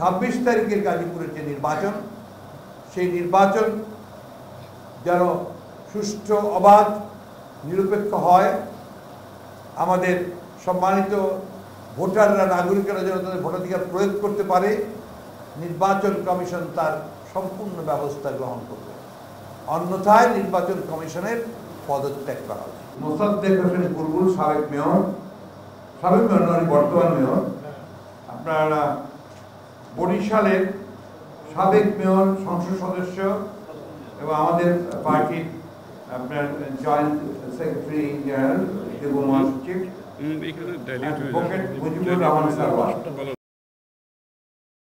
ছাব্বিশ তারিখের গাজীপুরের যে নির্বাচন, সেই নির্বাচন যেন সুষ্ঠু, অবাধ, নিরপেক্ষ হয়। আমাদের সম্মানিত ভোটাররা, নাগরিকরা যেন তাদের ভোটাধিকার প্রয়োগ করতে পারে, নির্বাচন কমিশন তার সম্পূর্ণ ব্যবস্থা গ্রহণ করবে। অন্যথায় নির্বাচন কমিশনের পদত্যাগ করা হবে। মোসাদ্দেক হোসেন বুলবুল সাবেক মেয়র। সাবেক মেয়র নয় বর্তমান মেয়র। আপনারা বরিশালের সাবেক মেয়র সংসদ সদস্য এবং আমাদের পার্টির আপনার জয়েন্ট সেক্রেটারি জেনারেল দেবু মহাসচিব এখানে ডাইলিউট অ্যাডভোকেট যাবে মুজিবুর রহমান সারওয়ার।